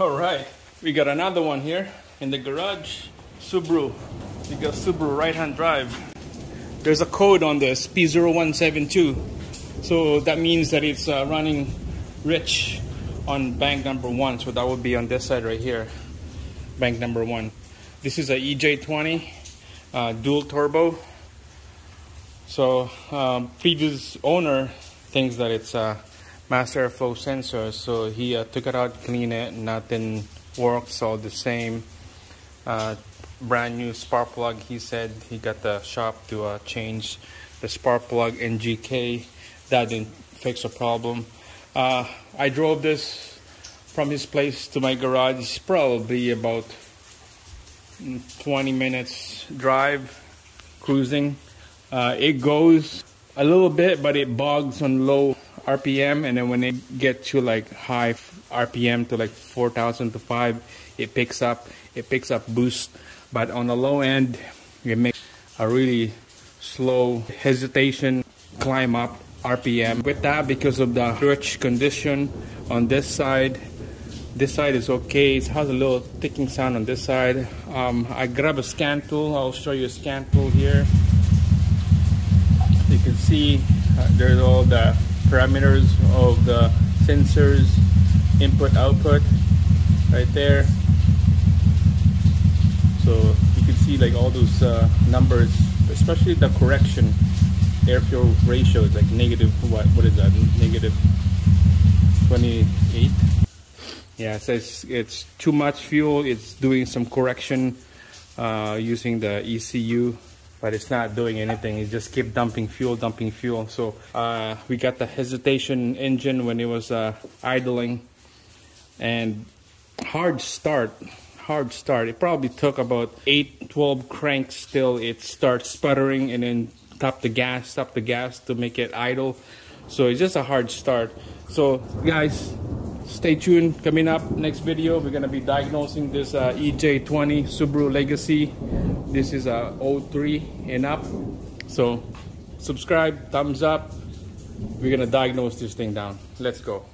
All right, we got another one here in the garage. Subaru. We got Subaru right-hand drive. There's a code on this P0172. So that means that it's uh, running rich on bank number one. So that would be on this side right here, bank number one. This is a EJ20 uh, dual turbo. So um, previous owner thinks that it's a master airflow sensor. So he uh, took it out, cleaned it, nothing works, all the same. Uh, brand new spark plug. He said he got the shop to uh, change the spark plug NGK. That didn't fix the problem. Uh, I drove this from his place to my garage, probably about 20 minutes drive, cruising. Uh, it goes a little bit, but it bogs on low RPM, and then when it gets to like high RPM to like 4,000 to 5, it picks up. It picks up boost, but on the low end, it makes a really slow hesitation climb up RPM. With that, because of the rich condition on this side, this side is okay. It has a little ticking sound on this side. Um, I grab a scan tool. I'll show you a scan tool here. You can see uh, there's all the parameters of the sensors, input, output, right there. So you can see like all those uh, numbers, especially the correction air fuel ratio is like negative, what, what is that, negative 28? Yeah, it says it's too much fuel, it's doing some correction uh, using the ECU but it's not doing anything. It just keep dumping fuel, dumping fuel. So uh, we got the hesitation engine when it was uh, idling and hard start, hard start. It probably took about 8, 12 cranks till it starts sputtering and then tap the gas, stop the gas to make it idle. So it's just a hard start. So guys, stay tuned. Coming up next video, we're gonna be diagnosing this uh, EJ20 Subaru Legacy. This is a 03 and up. So subscribe, thumbs up. We're gonna diagnose this thing down. Let's go.